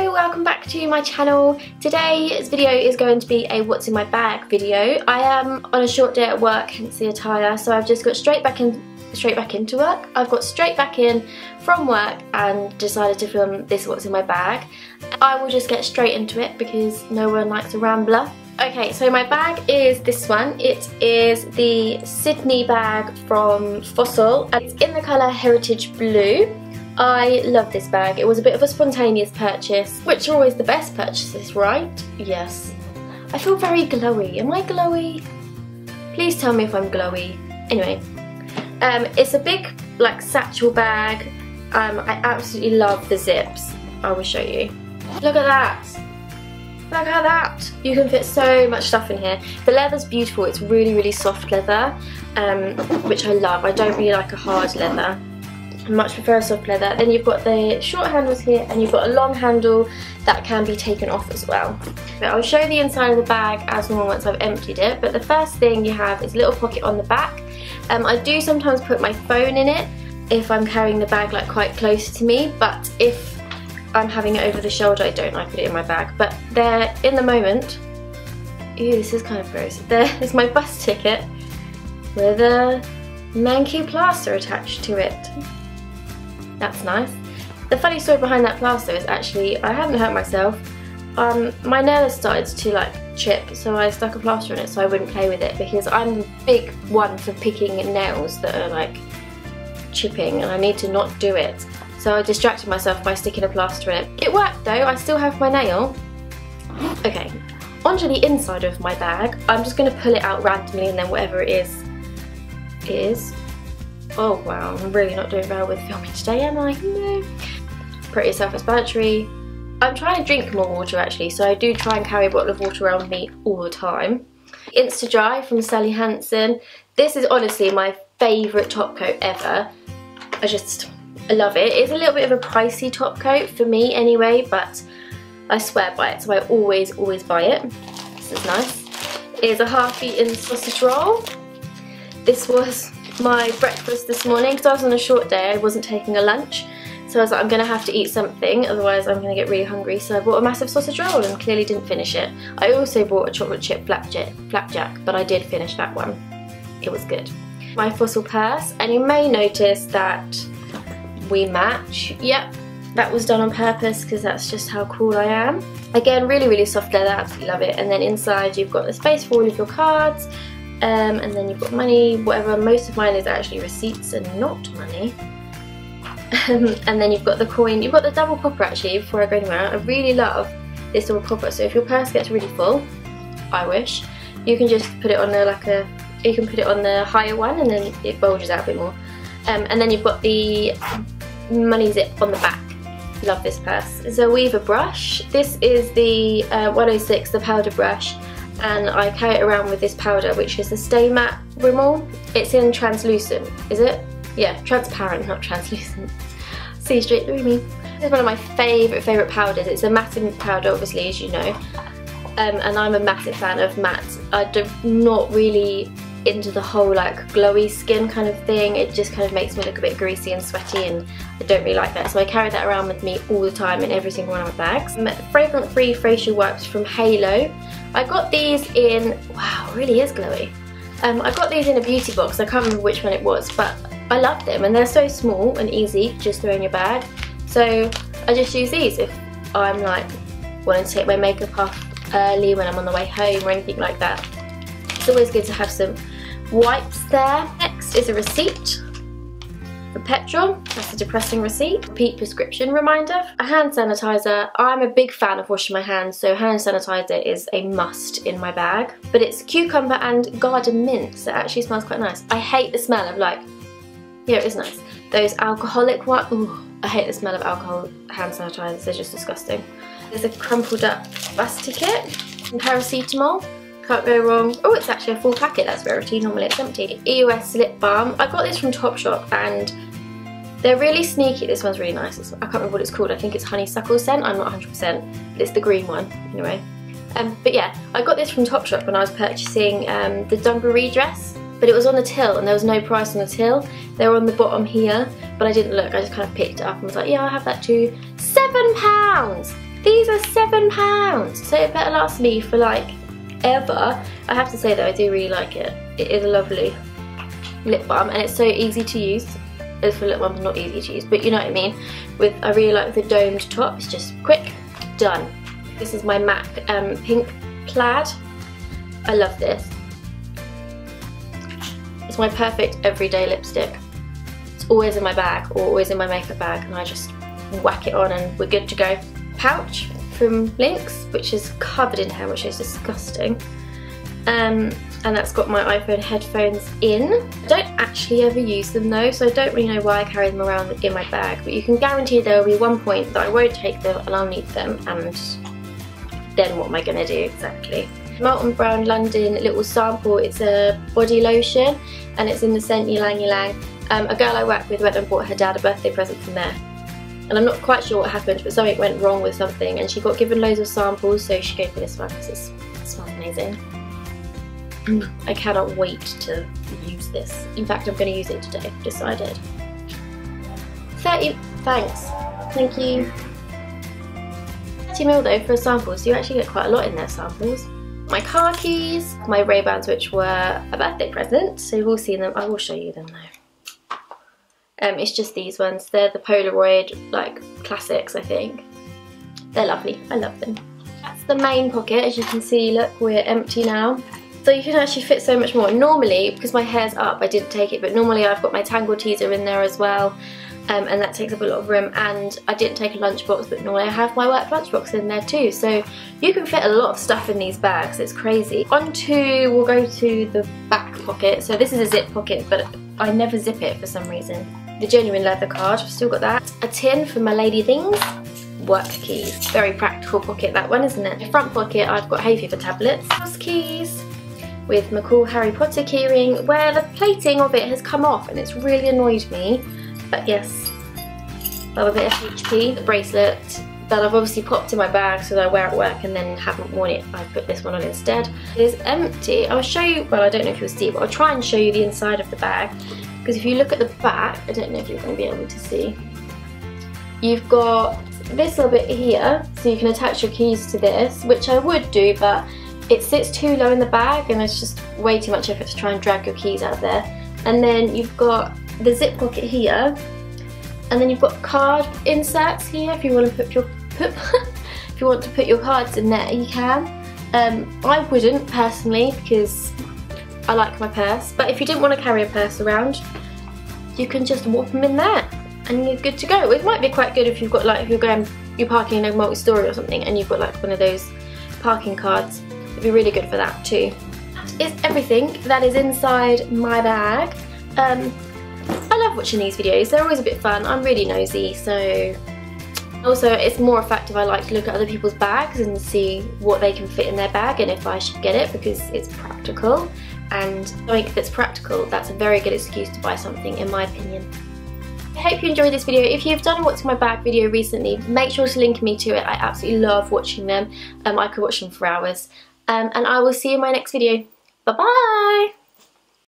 Hello, welcome back to my channel. Today's video is going to be a what's in my bag video. I am on a short day at work, hence the attire, so I've just got straight back in straight back into work. I've got straight back in from work and decided to film this what's in my bag. I will just get straight into it because no one likes a rambler. Okay, so my bag is this one. It is the Sydney bag from Fossil. It's in the colour Heritage Blue. I love this bag. It was a bit of a spontaneous purchase, which are always the best purchases, right? Yes. I feel very glowy. Am I glowy? Please tell me if I'm glowy. Anyway, um, it's a big like satchel bag. Um, I absolutely love the zips. I will show you. Look at that. Look at that. You can fit so much stuff in here. The leather's beautiful. It's really, really soft leather, um, which I love. I don't really like a hard leather much prefer soft leather. Then you've got the short handles here and you've got a long handle that can be taken off as well. But I'll show the inside of the bag as normal once I've emptied it. But the first thing you have is a little pocket on the back. Um, I do sometimes put my phone in it if I'm carrying the bag like quite close to me. But if I'm having it over the shoulder, I don't. I put it in my bag. But there, in the moment, ew, this is kind of gross. There is my bus ticket with a Mankey plaster attached to it. That's nice. The funny story behind that plaster is actually, I haven't hurt myself. Um, my nail has started to like chip, so I stuck a plaster in it so I wouldn't play with it because I'm a big one for picking nails that are like chipping and I need to not do it. So I distracted myself by sticking a plaster in it. It worked though, I still have my nail. Okay, onto the inside of my bag. I'm just going to pull it out randomly and then whatever it is, is. Oh wow, I'm really not doing well with filming today, am I? No. Pretty self-explanatory. I'm trying to drink more water actually, so I do try and carry a bottle of water around me all the time. Insta-Dri from Sally Hansen. This is honestly my favourite top coat ever. I just I love it. It's a little bit of a pricey top coat for me anyway, but I swear by it, so I always, always buy it. This is nice. It is a half-eaten sausage roll. This was my breakfast this morning because I was on a short day, I wasn't taking a lunch. So I was like, I'm going to have to eat something, otherwise I'm going to get really hungry. So I bought a massive sausage roll and clearly didn't finish it. I also bought a chocolate chip flapjack, flapjack but I did finish that one. It was good. My fossil purse, and you may notice that we match. Yep, that was done on purpose because that's just how cool I am. Again, really, really soft leather, absolutely love it. And then inside you've got the space for all of your cards, um, and then you've got money, whatever. Most of mine is actually receipts and not money. Um, and then you've got the coin, you've got the double popper actually before I go anywhere. I really love this double popper. So if your purse gets really full, I wish, you can just put it on the like a, you can put it on the higher one and then it bulges out a bit more. Um, and then you've got the money zip on the back. Love this purse. It's a Zoeva brush. This is the uh, 106, the powder brush and I carry it around with this powder which is the Stay Matte Rimmel. It's in translucent, is it? Yeah, transparent, not translucent. See straight through me. Is one of my favourite, favourite powders. It's a matte powder obviously as you know. Um, and I'm a massive fan of matte. I do not really into the whole like glowy skin kind of thing. It just kind of makes me look a bit greasy and sweaty and I don't really like that. So I carry that around with me all the time in every single one of my bags. Um, fragrant free facial wipes from Halo. I got these in, wow, really is glowy. Um, I got these in a beauty box, I can't remember which one it was, but I love them and they're so small and easy, just throw in your bag. So I just use these if I'm like wanting to take my makeup off early when I'm on the way home or anything like that. Always good to have some wipes there. Next is a receipt for petrol, that's a depressing receipt. Repeat prescription reminder. A hand sanitizer. I'm a big fan of washing my hands, so hand sanitizer is a must in my bag. But it's cucumber and garden mint, so it actually smells quite nice. I hate the smell of like, yeah, it is nice. Those alcoholic ones, ooh, I hate the smell of alcohol hand sanitizers, they're just disgusting. There's a crumpled up bus ticket and paracetamol. Can't go wrong. Oh, it's actually a full packet. That's rarity. Normally it's empty. EOS lip balm. I got this from Topshop and they're really sneaky. This one's really nice. It's, I can't remember what it's called. I think it's honeysuckle scent. I'm not 100%. But it's the green one, anyway. Um, but yeah, I got this from Topshop when I was purchasing um, the Dungaree dress. But it was on the till and there was no price on the till. They were on the bottom here, but I didn't look. I just kind of picked it up and was like, yeah, I'll have that too. Seven pounds! These are seven pounds, so it better last me for like ever. I have to say though, I do really like it. It is a lovely lip balm and it's so easy to use. As for lip balms, not easy to use, but you know what I mean. With I really like the domed top. It's just quick, done. This is my MAC um, pink plaid. I love this. It's my perfect everyday lipstick. It's always in my bag or always in my makeup bag and I just whack it on and we're good to go. Pouch from Lynx, which is covered in hair, which is disgusting. Um, and that's got my iPhone headphones in. I don't actually ever use them though, so I don't really know why I carry them around in my bag, but you can guarantee there will be one point that I won't take them and I'll need them, and then what am I going to do exactly? Molton Brown London little sample, it's a body lotion, and it's in the scent Ylang Ylang. Um, a girl I work with went and bought her dad a birthday present from there. And I'm not quite sure what happened, but something went wrong with something, and she got given loads of samples, so she gave me this one because it smells amazing. Mm. I cannot wait to use this. In fact, I'm going to use it today, decided. 30, thanks. Thank you. 30 mil though for samples, so you actually get quite a lot in there samples. My car keys, my Ray-Bans which were a birthday present, so you've all seen them. I will show you them though. Um, it's just these ones. They're the Polaroid, like, classics, I think. They're lovely. I love them. That's the main pocket. As you can see, look, we're empty now. So you can actually fit so much more. Normally, because my hair's up, I didn't take it, but normally I've got my Tangle Teezer in there as well. Um, and that takes up a lot of room and I didn't take a lunchbox but normally I have my work lunchbox in there too so you can fit a lot of stuff in these bags it's crazy. On to, we'll go to the back pocket so this is a zip pocket but I never zip it for some reason. The genuine leather card, I've still got that. A tin for my lady things work keys. Very practical pocket that one, isn't it? The front pocket, I've got hay fever tablets. House keys, with McCall Harry Potter keyring where the plating of it has come off and it's really annoyed me. But yes, love a bit of HP. The bracelet that I've obviously popped in my bag so that I wear at work and then haven't worn it. I've put this one on instead. It is empty. I'll show you, well I don't know if you'll see, but I'll try and show you the inside of the bag. Because if you look at the back, I don't know if you're going to be able to see. You've got this little bit here, so you can attach your keys to this, which I would do, but it sits too low in the bag and it's just way too much effort to try and drag your keys out of there. And then you've got the zip pocket here and then you've got card inserts here if you want to put your put if you want to put your cards in there you can. Um, I wouldn't personally because I like my purse but if you didn't want to carry a purse around you can just whop them in there and you're good to go. It might be quite good if you've got like if you're going you're parking in a multi-story or something and you've got like one of those parking cards It'd be really good for that too. That is everything that is inside my bag. Um, I love watching these videos, they're always a bit fun. I'm really nosy, so... Also, it's more effective, I like to look at other people's bags and see what they can fit in their bag and if I should get it because it's practical. And something that's practical, that's a very good excuse to buy something in my opinion. I hope you enjoyed this video. If you've done a what's in my bag video recently, make sure to link me to it. I absolutely love watching them. Um, I could watch them for hours. Um, and I will see you in my next video. Bye bye!